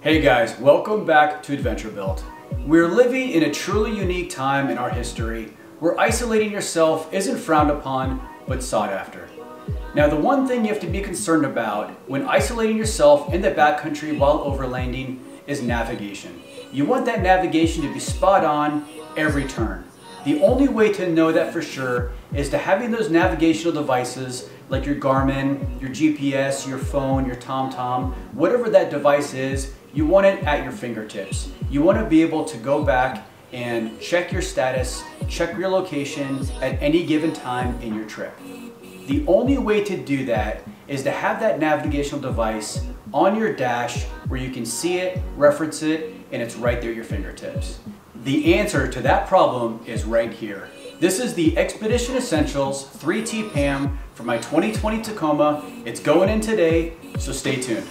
Hey guys, welcome back to Adventure Built. We're living in a truly unique time in our history where isolating yourself isn't frowned upon but sought after. Now the one thing you have to be concerned about when isolating yourself in the backcountry while overlanding is navigation. You want that navigation to be spot on every turn. The only way to know that for sure is to having those navigational devices like your Garmin, your GPS, your phone, your TomTom, whatever that device is, you want it at your fingertips. You want to be able to go back and check your status, check your location at any given time in your trip. The only way to do that is to have that navigational device on your dash where you can see it, reference it, and it's right there at your fingertips. The answer to that problem is right here. This is the Expedition Essentials 3T PAM for my 2020 Tacoma. It's going in today, so stay tuned.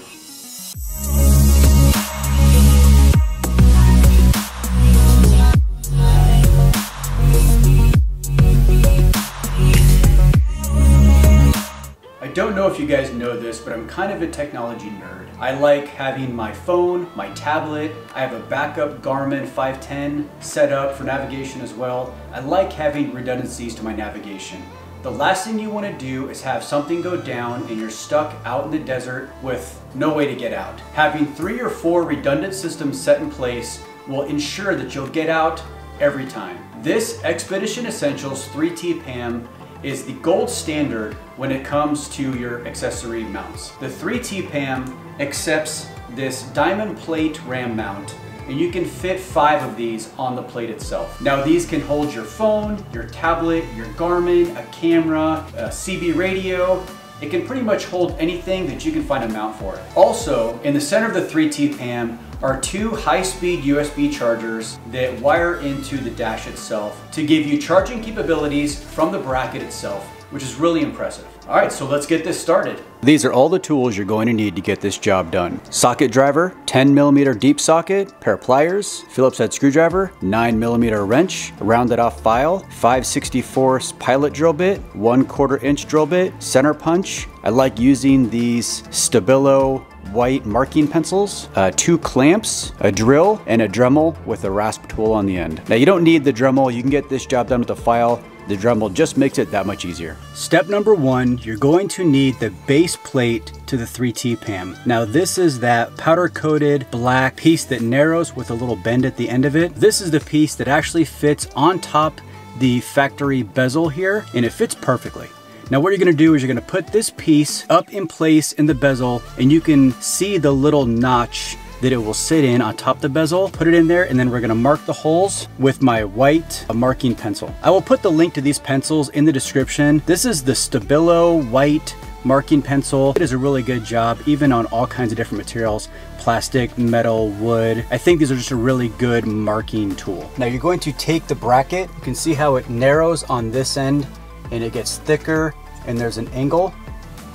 You guys know this, but I'm kind of a technology nerd. I like having my phone, my tablet, I have a backup Garmin 510 set up for navigation as well. I like having redundancies to my navigation. The last thing you want to do is have something go down and you're stuck out in the desert with no way to get out. Having three or four redundant systems set in place will ensure that you'll get out every time. This Expedition Essentials 3T PAM is the gold standard when it comes to your accessory mounts. The 3T PAM accepts this diamond plate ram mount and you can fit five of these on the plate itself. Now these can hold your phone, your tablet, your Garmin, a camera, a CB radio, it can pretty much hold anything that you can find a mount for. Also, in the center of the 3T PAM are two high-speed USB chargers that wire into the dash itself to give you charging capabilities from the bracket itself, which is really impressive. All right, so let's get this started. These are all the tools you're going to need to get this job done. Socket driver, 10 millimeter deep socket, pair of pliers, Phillips head screwdriver, 9 millimeter wrench, rounded off file, 564 pilot drill bit, 1 quarter inch drill bit, center punch. I like using these Stabilo white marking pencils, uh, two clamps, a drill, and a Dremel with a rasp tool on the end. Now you don't need the Dremel, you can get this job done with a file. The Dremel just makes it that much easier. Step number one, you're going to need the base plate to the 3T PAM. Now this is that powder coated black piece that narrows with a little bend at the end of it. This is the piece that actually fits on top the factory bezel here and it fits perfectly. Now what you're gonna do is you're gonna put this piece up in place in the bezel and you can see the little notch that it will sit in on top of the bezel. Put it in there and then we're gonna mark the holes with my white uh, marking pencil. I will put the link to these pencils in the description. This is the Stabilo white marking pencil. It does a really good job, even on all kinds of different materials, plastic, metal, wood. I think these are just a really good marking tool. Now you're going to take the bracket. You can see how it narrows on this end and it gets thicker and there's an angle.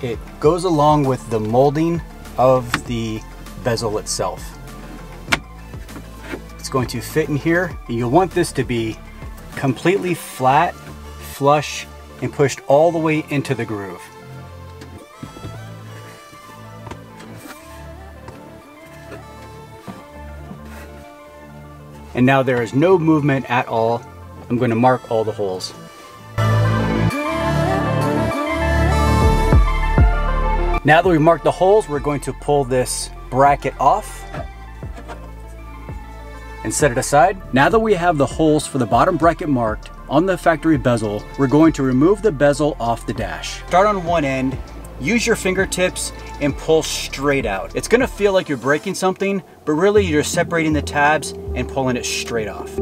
It goes along with the molding of the bezel itself. It's going to fit in here. And you'll want this to be completely flat, flush, and pushed all the way into the groove. And now there is no movement at all. I'm going to mark all the holes. Now that we've marked the holes, we're going to pull this bracket off and set it aside. Now that we have the holes for the bottom bracket marked on the factory bezel, we're going to remove the bezel off the dash. Start on one end, use your fingertips and pull straight out. It's gonna feel like you're breaking something, but really you're separating the tabs and pulling it straight off.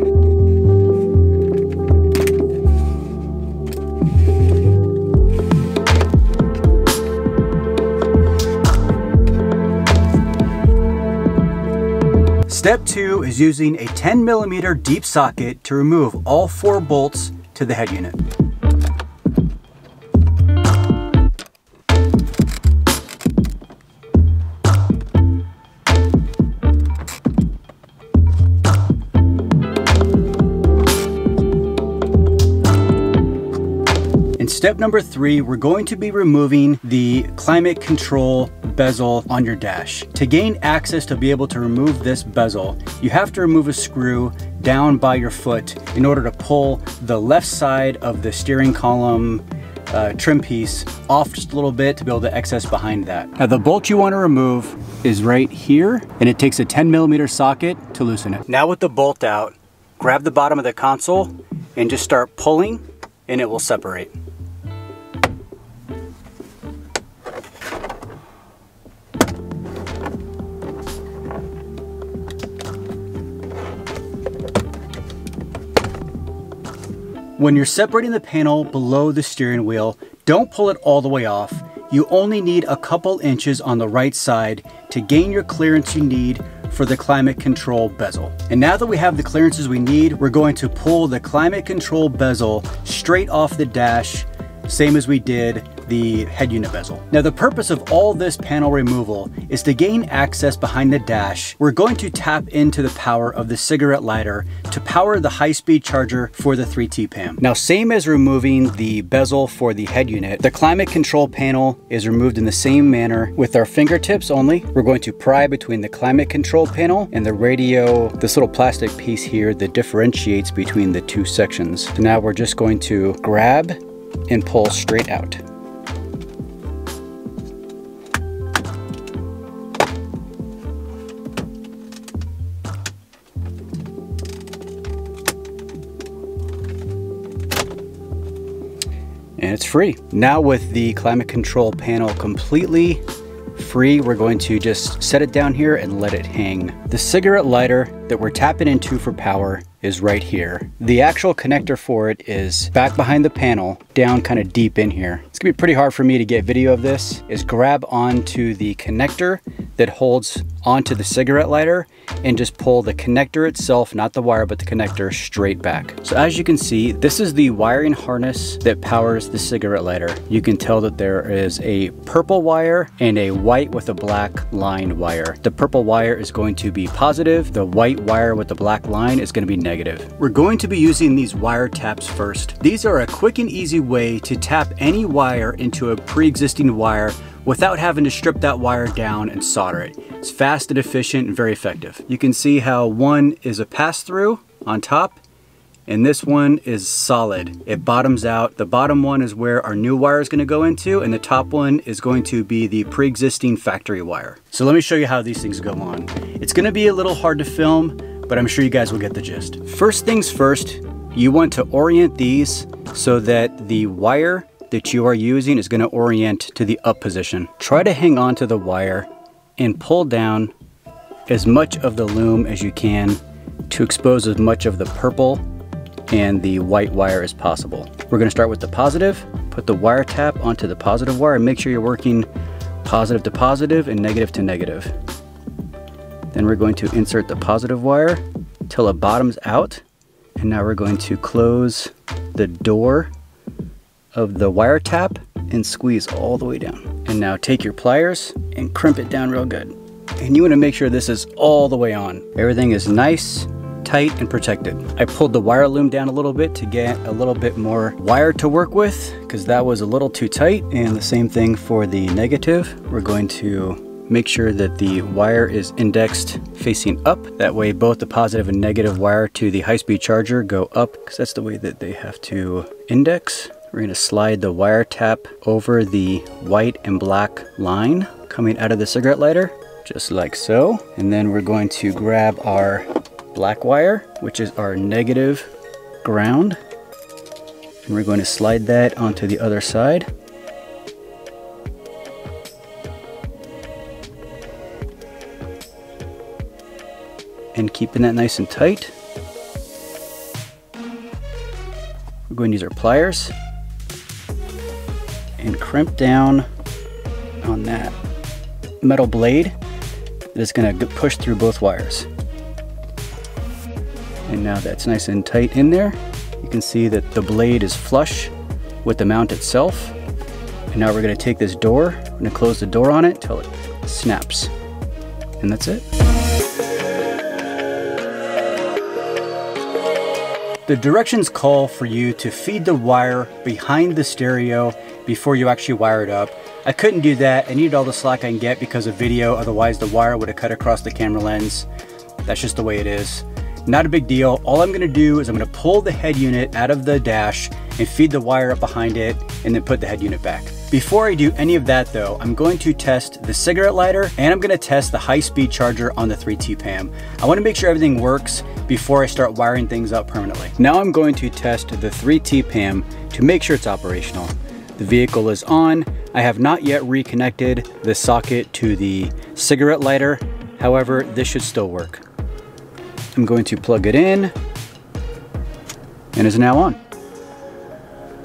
Step two is using a 10 millimeter deep socket to remove all four bolts to the head unit. In step number three, we're going to be removing the climate control bezel on your dash. To gain access to be able to remove this bezel, you have to remove a screw down by your foot in order to pull the left side of the steering column uh, trim piece off just a little bit to build the excess behind that. Now the bolt you want to remove is right here and it takes a 10 millimeter socket to loosen it. Now with the bolt out, grab the bottom of the console and just start pulling and it will separate. When you're separating the panel below the steering wheel, don't pull it all the way off. You only need a couple inches on the right side to gain your clearance you need for the climate control bezel. And now that we have the clearances we need, we're going to pull the climate control bezel straight off the dash, same as we did the head unit bezel. Now the purpose of all this panel removal is to gain access behind the dash. We're going to tap into the power of the cigarette lighter to power the high-speed charger for the 3T PAM. Now same as removing the bezel for the head unit, the climate control panel is removed in the same manner with our fingertips only. We're going to pry between the climate control panel and the radio, this little plastic piece here that differentiates between the two sections. So now we're just going to grab and pull straight out. and it's free. Now with the climate control panel completely free, we're going to just set it down here and let it hang. The cigarette lighter that we're tapping into for power is right here. The actual connector for it is back behind the panel, down kind of deep in here. It's gonna be pretty hard for me to get video of this, is grab onto the connector that holds onto the cigarette lighter and just pull the connector itself, not the wire, but the connector straight back. So as you can see, this is the wiring harness that powers the cigarette lighter. You can tell that there is a purple wire and a white with a black line wire. The purple wire is going to be positive, the white wire with the black line is going to be negative. We're going to be using these wire taps first. These are a quick and easy way to tap any wire into a pre-existing wire without having to strip that wire down and solder it. It's fast and efficient and very effective. You can see how one is a pass-through on top and this one is solid. It bottoms out. The bottom one is where our new wire is gonna go into and the top one is going to be the pre-existing factory wire. So let me show you how these things go on. It's gonna be a little hard to film, but I'm sure you guys will get the gist. First things first, you want to orient these so that the wire that you are using is going to orient to the up position. Try to hang on to the wire and pull down as much of the loom as you can to expose as much of the purple and the white wire as possible. We're going to start with the positive, put the wire tap onto the positive wire and make sure you're working positive to positive and negative to negative. Then we're going to insert the positive wire till it bottoms out and now we're going to close the door of the wire tap and squeeze all the way down. And now take your pliers and crimp it down real good. And you want to make sure this is all the way on. Everything is nice, tight, and protected. I pulled the wire loom down a little bit to get a little bit more wire to work with because that was a little too tight. And the same thing for the negative. We're going to make sure that the wire is indexed facing up. That way both the positive and negative wire to the high-speed charger go up because that's the way that they have to index. We're gonna slide the wire tap over the white and black line coming out of the cigarette lighter, just like so. And then we're going to grab our black wire, which is our negative ground. And we're going to slide that onto the other side. And keeping that nice and tight. We're going to use our pliers and crimp down on that metal blade that's going to push through both wires. And now that's nice and tight in there. You can see that the blade is flush with the mount itself. And now we're going to take this door, we're going to close the door on it until it snaps. And that's it. The directions call for you to feed the wire behind the stereo before you actually wire it up. I couldn't do that. I needed all the slack I can get because of video. Otherwise the wire would have cut across the camera lens. That's just the way it is. Not a big deal. All I'm gonna do is I'm gonna pull the head unit out of the dash and feed the wire up behind it and then put the head unit back. Before I do any of that though, I'm going to test the cigarette lighter and I'm gonna test the high speed charger on the 3T PAM. I wanna make sure everything works before I start wiring things up permanently. Now I'm going to test the 3T PAM to make sure it's operational. The vehicle is on. I have not yet reconnected the socket to the cigarette lighter. However, this should still work. I'm going to plug it in and is now on.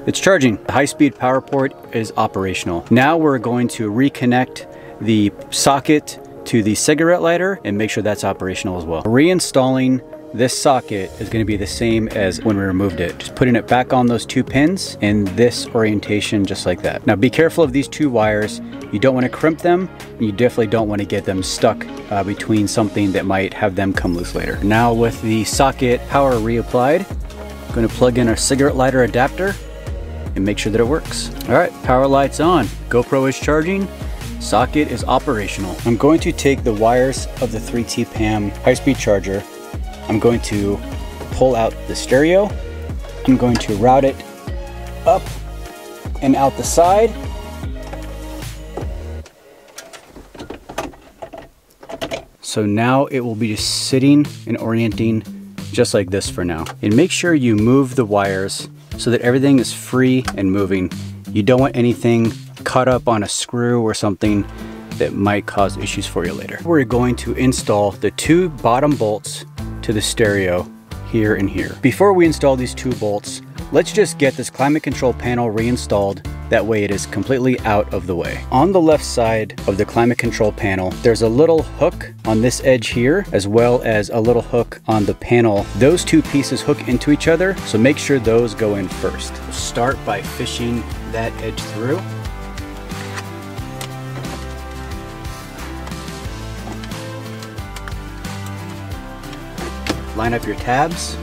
It's charging. The high-speed power port is operational. Now we're going to reconnect the socket to the cigarette lighter and make sure that's operational as well. Reinstalling this socket is going to be the same as when we removed it. Just putting it back on those two pins in this orientation just like that. Now be careful of these two wires. You don't want to crimp them. And you definitely don't want to get them stuck uh, between something that might have them come loose later. Now with the socket power reapplied, I'm going to plug in our cigarette lighter adapter and make sure that it works. All right, power light's on. GoPro is charging. Socket is operational. I'm going to take the wires of the 3T PAM high-speed charger I'm going to pull out the stereo. I'm going to route it up and out the side. So now it will be just sitting and orienting just like this for now. And make sure you move the wires so that everything is free and moving. You don't want anything caught up on a screw or something that might cause issues for you later. We're going to install the two bottom bolts to the stereo here and here. Before we install these two bolts, let's just get this climate control panel reinstalled that way it is completely out of the way. On the left side of the climate control panel, there's a little hook on this edge here, as well as a little hook on the panel. Those two pieces hook into each other, so make sure those go in first. Start by fishing that edge through. Line up your tabs.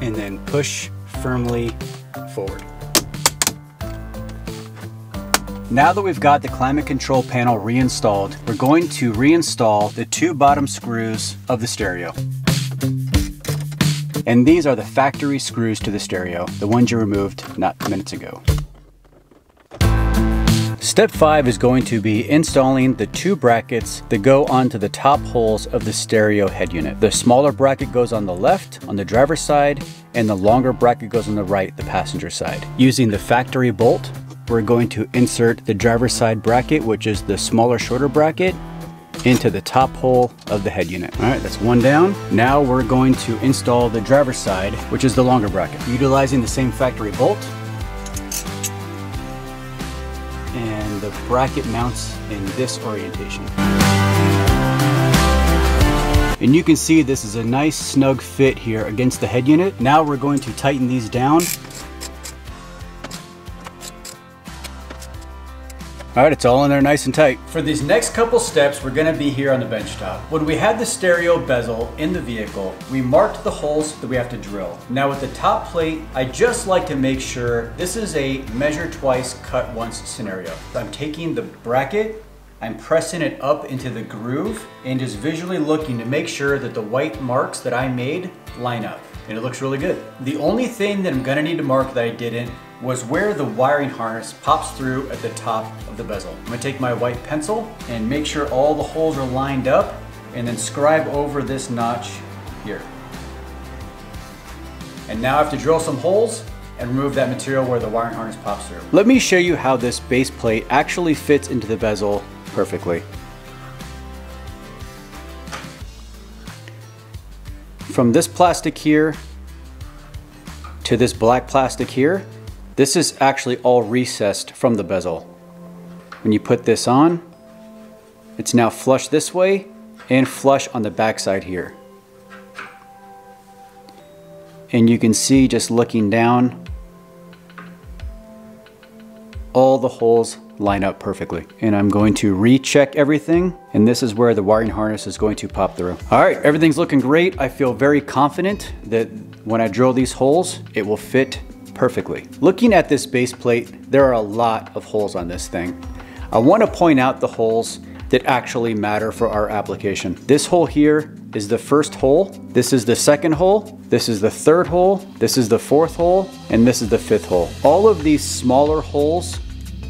And then push firmly forward. Now that we've got the climate control panel reinstalled, we're going to reinstall the two bottom screws of the stereo. And these are the factory screws to the stereo, the ones you removed not minutes ago. Step 5 is going to be installing the two brackets that go onto the top holes of the stereo head unit. The smaller bracket goes on the left, on the driver's side, and the longer bracket goes on the right, the passenger side. Using the factory bolt, we're going to insert the driver's side bracket, which is the smaller, shorter bracket, into the top hole of the head unit. All right, that's one down. Now we're going to install the driver's side, which is the longer bracket. Utilizing the same factory bolt, the bracket mounts in this orientation. And you can see this is a nice snug fit here against the head unit. Now we're going to tighten these down All right, it's all in there nice and tight. For these next couple steps, we're gonna be here on the bench top. When we had the stereo bezel in the vehicle, we marked the holes that we have to drill. Now with the top plate, I just like to make sure this is a measure twice, cut once scenario. I'm taking the bracket, I'm pressing it up into the groove and just visually looking to make sure that the white marks that I made line up. And it looks really good. The only thing that I'm gonna need to mark that I didn't was where the wiring harness pops through at the top of the bezel. I'm gonna take my white pencil and make sure all the holes are lined up and then scribe over this notch here. And now I have to drill some holes and remove that material where the wiring harness pops through. Let me show you how this base plate actually fits into the bezel perfectly. From this plastic here to this black plastic here, this is actually all recessed from the bezel. When you put this on, it's now flush this way and flush on the backside here. And you can see just looking down, all the holes line up perfectly. And I'm going to recheck everything. And this is where the wiring harness is going to pop through. All right, everything's looking great. I feel very confident that when I drill these holes, it will fit perfectly. Looking at this base plate, there are a lot of holes on this thing. I wanna point out the holes that actually matter for our application. This hole here is the first hole, this is the second hole, this is the third hole, this is the fourth hole, and this is the fifth hole. All of these smaller holes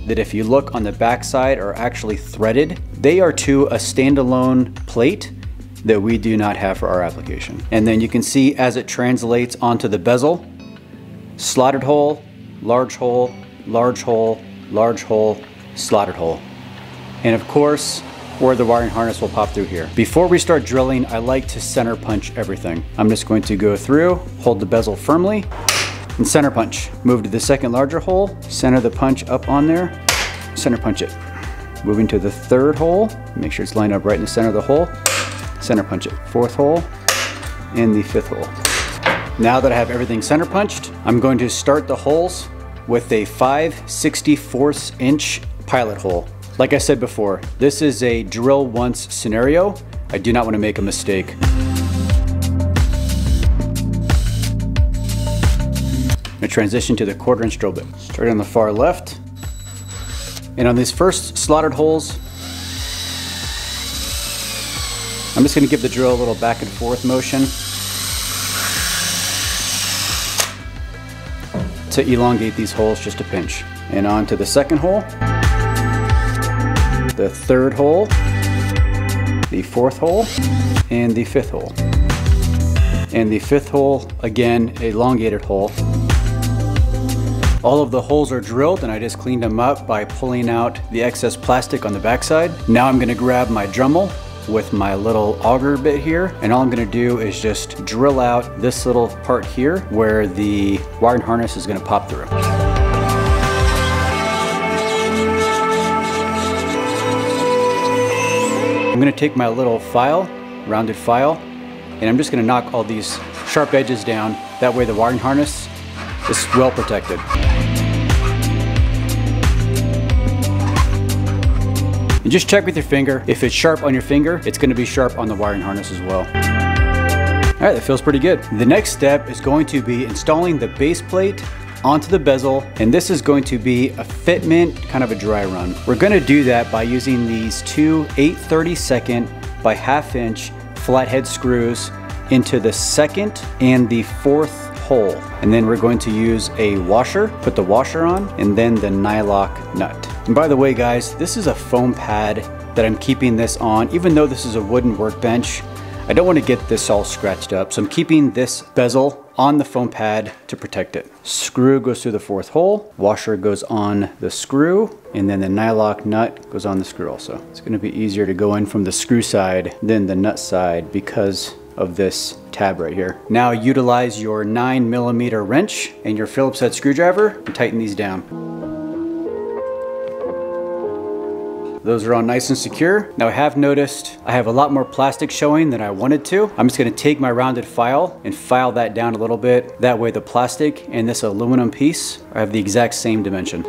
that if you look on the backside are actually threaded, they are to a standalone plate that we do not have for our application. And then you can see as it translates onto the bezel, slotted hole, large hole, large hole, large hole, slotted hole. And of course, where the wiring harness will pop through here. Before we start drilling, I like to center punch everything. I'm just going to go through, hold the bezel firmly, and center punch. Move to the second larger hole, center the punch up on there, center punch it. Moving to the third hole, make sure it's lined up right in the center of the hole, center punch it. Fourth hole, and the fifth hole. Now that I have everything center punched, I'm going to start the holes with a 5 64 inch pilot hole. Like I said before, this is a drill once scenario. I do not want to make a mistake. I'm transition to the quarter inch drill bit. Start on the far left. And on these first slotted holes, I'm just going to give the drill a little back and forth motion to elongate these holes just a pinch. And on to the second hole the third hole, the fourth hole, and the fifth hole. And the fifth hole, again, elongated hole. All of the holes are drilled and I just cleaned them up by pulling out the excess plastic on the backside. Now I'm gonna grab my Dremel with my little auger bit here and all I'm gonna do is just drill out this little part here where the wiring harness is gonna pop through. I'm gonna take my little file, rounded file, and I'm just gonna knock all these sharp edges down. That way the wiring harness is well protected. And just check with your finger. If it's sharp on your finger, it's gonna be sharp on the wiring harness as well. All right, that feels pretty good. The next step is going to be installing the base plate onto the bezel, and this is going to be a fitment, kind of a dry run. We're gonna do that by using these two 832nd by half inch flathead screws into the second and the fourth hole. And then we're going to use a washer, put the washer on, and then the nylock nut. And by the way, guys, this is a foam pad that I'm keeping this on, even though this is a wooden workbench. I don't want to get this all scratched up, so I'm keeping this bezel on the foam pad to protect it. Screw goes through the fourth hole, washer goes on the screw, and then the nylock nut goes on the screw also. It's gonna be easier to go in from the screw side than the nut side because of this tab right here. Now utilize your nine millimeter wrench and your Phillips head screwdriver and tighten these down. Those are all nice and secure. Now I have noticed I have a lot more plastic showing than I wanted to. I'm just gonna take my rounded file and file that down a little bit. That way the plastic and this aluminum piece have the exact same dimension.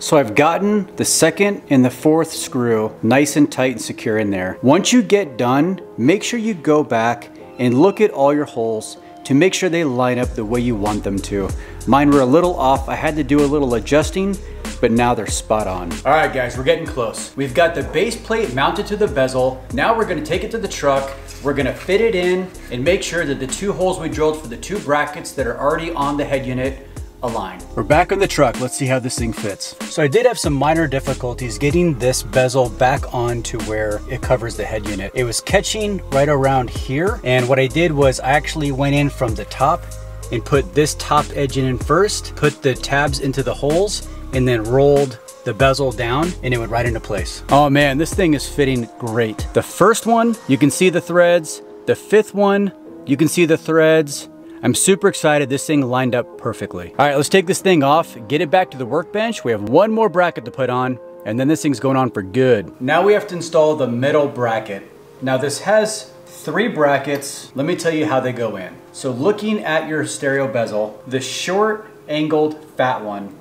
So I've gotten the second and the fourth screw nice and tight and secure in there. Once you get done, make sure you go back and look at all your holes to make sure they line up the way you want them to. Mine were a little off. I had to do a little adjusting but now they're spot on. All right guys, we're getting close. We've got the base plate mounted to the bezel. Now we're gonna take it to the truck. We're gonna fit it in and make sure that the two holes we drilled for the two brackets that are already on the head unit align. We're back on the truck. Let's see how this thing fits. So I did have some minor difficulties getting this bezel back on to where it covers the head unit. It was catching right around here. And what I did was I actually went in from the top and put this top edge in first, put the tabs into the holes, and then rolled the bezel down and it went right into place. Oh man, this thing is fitting great. The first one, you can see the threads. The fifth one, you can see the threads. I'm super excited. This thing lined up perfectly. All right, let's take this thing off, get it back to the workbench. We have one more bracket to put on and then this thing's going on for good. Now we have to install the middle bracket. Now this has three brackets. Let me tell you how they go in. So looking at your stereo bezel, the short angled fat one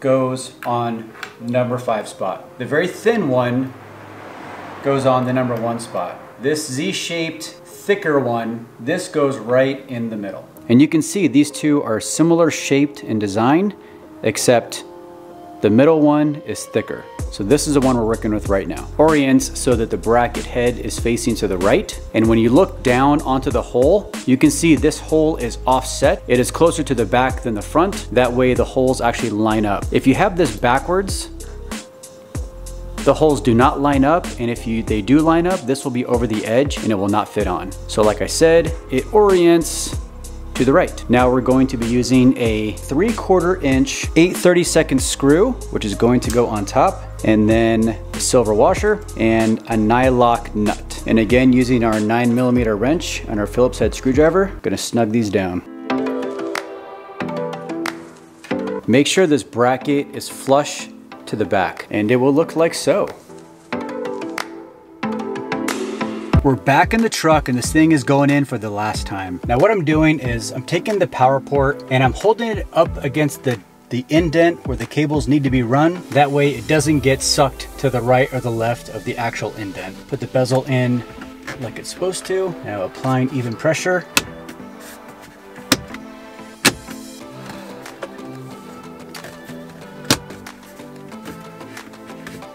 goes on number five spot. The very thin one goes on the number one spot. This Z-shaped thicker one, this goes right in the middle. And you can see these two are similar shaped and design, except the middle one is thicker. So this is the one we're working with right now. Orients so that the bracket head is facing to the right. And when you look down onto the hole, you can see this hole is offset. It is closer to the back than the front. That way the holes actually line up. If you have this backwards, the holes do not line up, and if you they do line up, this will be over the edge and it will not fit on. So like I said, it orients to the right. Now we're going to be using a 3 quarter inch 8 32nd screw, which is going to go on top, and then a silver washer and a nylock nut. And again, using our 9 millimeter wrench and our Phillips head screwdriver, gonna snug these down. Make sure this bracket is flush to the back and it will look like so. We're back in the truck and this thing is going in for the last time. Now what I'm doing is I'm taking the power port and I'm holding it up against the the indent where the cables need to be run. That way it doesn't get sucked to the right or the left of the actual indent. Put the bezel in like it's supposed to. Now applying even pressure.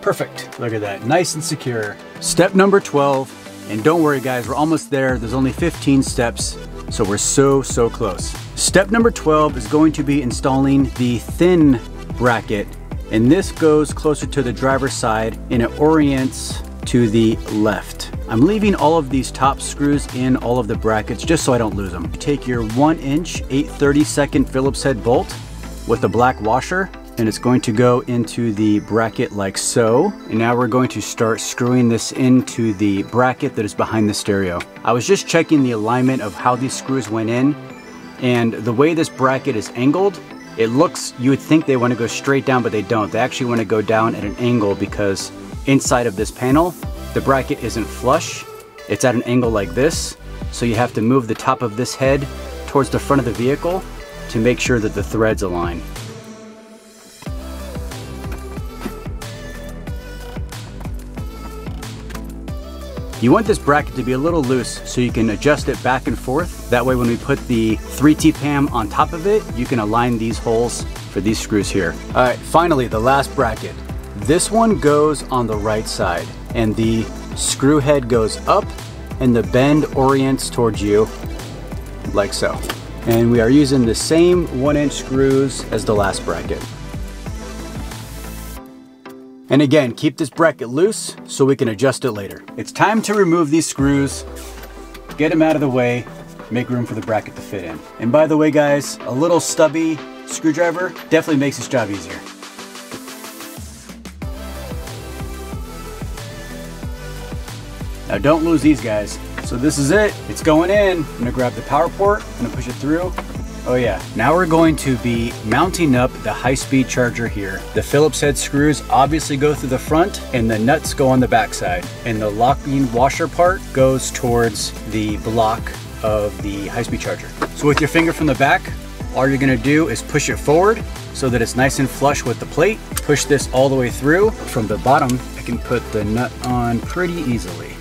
Perfect. Look at that. Nice and secure. Step number 12. And don't worry guys, we're almost there. There's only 15 steps. So we're so, so close. Step number 12 is going to be installing the thin bracket. And this goes closer to the driver's side and it orients to the left. I'm leaving all of these top screws in all of the brackets just so I don't lose them. Take your one inch 8 32nd Phillips head bolt with a black washer and it's going to go into the bracket like so. And now we're going to start screwing this into the bracket that is behind the stereo. I was just checking the alignment of how these screws went in and the way this bracket is angled, it looks, you would think they want to go straight down, but they don't. They actually want to go down at an angle because inside of this panel, the bracket isn't flush. It's at an angle like this. So you have to move the top of this head towards the front of the vehicle to make sure that the threads align. You want this bracket to be a little loose so you can adjust it back and forth. That way when we put the 3T-PAM on top of it, you can align these holes for these screws here. All right, finally, the last bracket. This one goes on the right side and the screw head goes up and the bend orients towards you like so. And we are using the same one inch screws as the last bracket. And again, keep this bracket loose so we can adjust it later. It's time to remove these screws, get them out of the way, make room for the bracket to fit in. And by the way guys, a little stubby screwdriver definitely makes this job easier. Now don't lose these guys. So this is it, it's going in. I'm gonna grab the power port, I'm gonna push it through, Oh yeah, now we're going to be mounting up the high-speed charger here. The Phillips head screws obviously go through the front and the nuts go on the backside. And the locking washer part goes towards the block of the high-speed charger. So with your finger from the back, all you're gonna do is push it forward so that it's nice and flush with the plate. Push this all the way through. From the bottom, I can put the nut on pretty easily.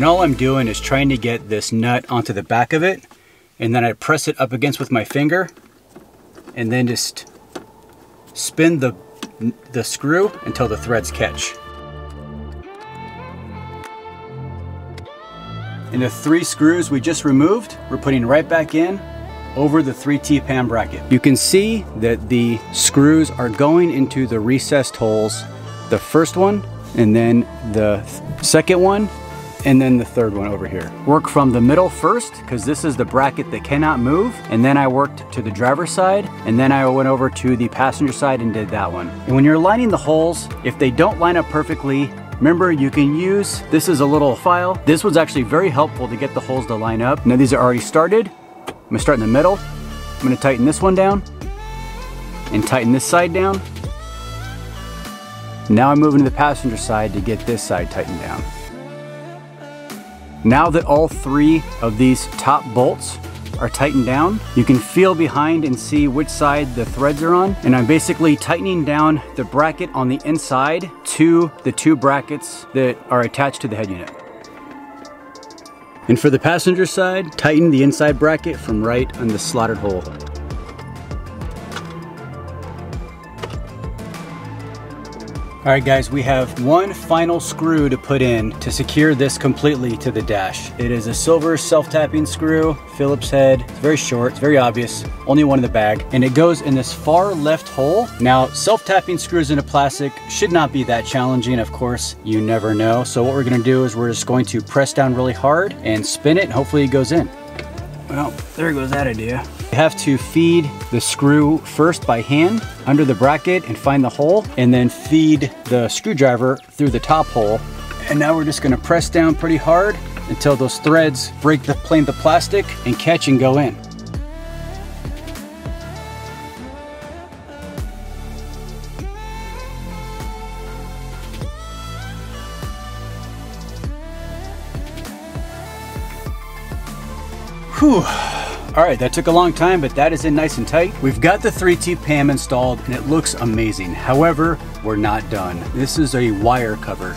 And all I'm doing is trying to get this nut onto the back of it and then I press it up against with my finger and then just spin the, the screw until the threads catch. And the three screws we just removed, we're putting right back in over the 3T PAM bracket. You can see that the screws are going into the recessed holes, the first one, and then the second one, and then the third one over here. Work from the middle first, because this is the bracket that cannot move, and then I worked to the driver's side, and then I went over to the passenger side and did that one. And when you're lining the holes, if they don't line up perfectly, Remember, you can use, this is a little file. This was actually very helpful to get the holes to line up. Now these are already started. I'm gonna start in the middle. I'm gonna tighten this one down and tighten this side down. Now I'm moving to the passenger side to get this side tightened down. Now that all three of these top bolts are tightened down. You can feel behind and see which side the threads are on. And I'm basically tightening down the bracket on the inside to the two brackets that are attached to the head unit. And for the passenger side, tighten the inside bracket from right on the slotted hole. All right guys, we have one final screw to put in to secure this completely to the dash. It is a silver self-tapping screw, Phillips head. It's very short, it's very obvious, only one in the bag. And it goes in this far left hole. Now, self-tapping screws into plastic should not be that challenging, of course, you never know. So what we're gonna do is we're just going to press down really hard and spin it and hopefully it goes in. Well, there goes that idea. You have to feed the screw first by hand under the bracket and find the hole, and then feed the screwdriver through the top hole. And now we're just gonna press down pretty hard until those threads break the plane the plastic and catch and go in. Whew. All right, that took a long time, but that is in nice and tight. We've got the 3T PAM installed and it looks amazing. However, we're not done. This is a wire cover.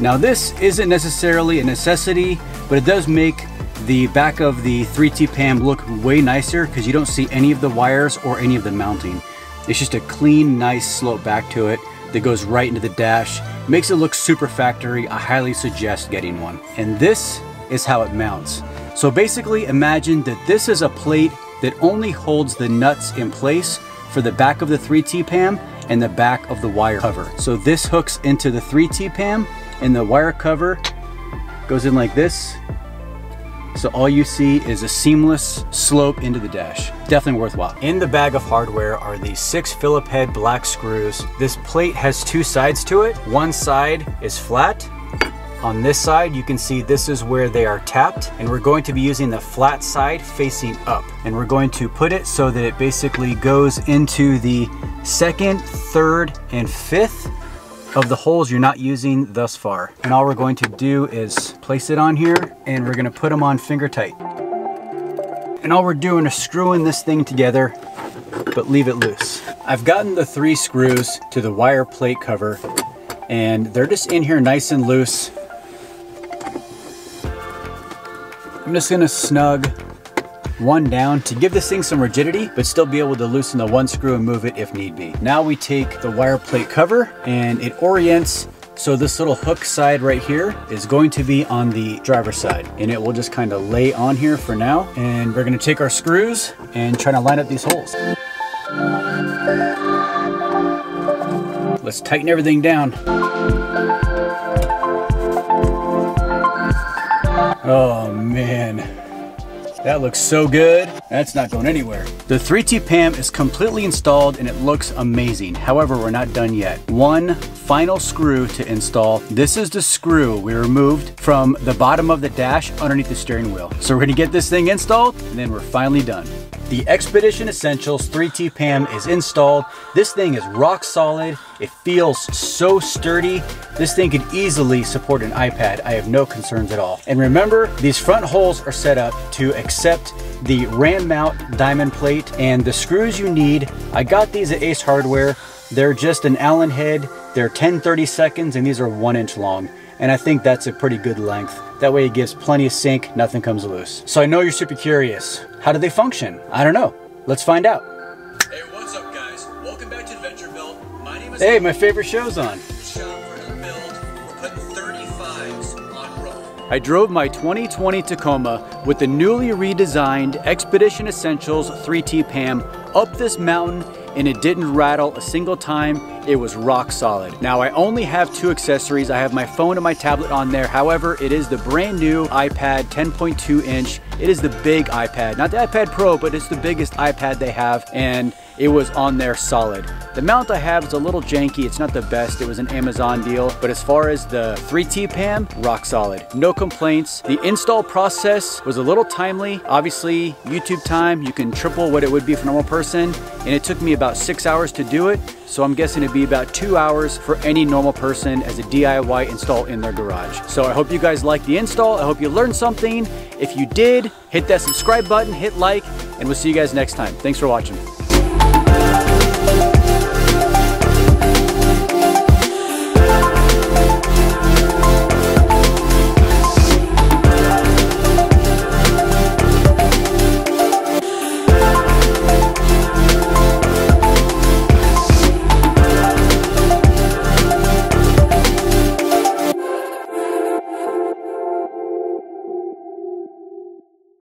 Now this isn't necessarily a necessity, but it does make the back of the 3T PAM look way nicer because you don't see any of the wires or any of the mounting. It's just a clean, nice slope back to it that goes right into the dash. Makes it look super factory. I highly suggest getting one. And this is how it mounts. So basically imagine that this is a plate that only holds the nuts in place for the back of the 3T PAM and the back of the wire cover. So this hooks into the 3T PAM and the wire cover goes in like this. So all you see is a seamless slope into the dash. Definitely worthwhile. In the bag of hardware are these six Phillip head black screws. This plate has two sides to it. One side is flat on this side, you can see this is where they are tapped and we're going to be using the flat side facing up. And we're going to put it so that it basically goes into the second, third, and fifth of the holes you're not using thus far. And all we're going to do is place it on here and we're gonna put them on finger tight. And all we're doing is screwing this thing together, but leave it loose. I've gotten the three screws to the wire plate cover and they're just in here nice and loose. I'm just gonna snug one down to give this thing some rigidity, but still be able to loosen the one screw and move it if need be. Now we take the wire plate cover and it orients so this little hook side right here is going to be on the driver's side and it will just kind of lay on here for now. And we're gonna take our screws and try to line up these holes. Let's tighten everything down. That looks so good. That's not going anywhere. The 3T PAM is completely installed and it looks amazing. However, we're not done yet. One final screw to install. This is the screw we removed from the bottom of the dash underneath the steering wheel. So we're gonna get this thing installed and then we're finally done. The Expedition Essentials 3T PAM is installed. This thing is rock solid. It feels so sturdy. This thing could easily support an iPad. I have no concerns at all. And remember, these front holes are set up to accept the ram mount diamond plate and the screws you need. I got these at Ace Hardware. They're just an Allen head. They're 10 30 seconds and these are one inch long. And I think that's a pretty good length. That way it gives plenty of sink, nothing comes loose. So I know you're super curious. How do they function? I don't know. Let's find out. Hey, what's up guys? Welcome back to Adventure Built. My name is Hey, my favorite show's on. I drove my 2020 Tacoma with the newly redesigned Expedition Essentials 3T PAM up this mountain and it didn't rattle a single time. It was rock solid. Now I only have two accessories. I have my phone and my tablet on there. However, it is the brand new iPad 10.2 inch. It is the big iPad, not the iPad Pro, but it's the biggest iPad they have. And it was on there solid. The mount I have is a little janky, it's not the best, it was an Amazon deal, but as far as the 3T PAM, rock solid. No complaints. The install process was a little timely. Obviously, YouTube time, you can triple what it would be for a normal person, and it took me about six hours to do it, so I'm guessing it'd be about two hours for any normal person as a DIY install in their garage. So I hope you guys liked the install. I hope you learned something. If you did, hit that subscribe button, hit like, and we'll see you guys next time. Thanks for watching.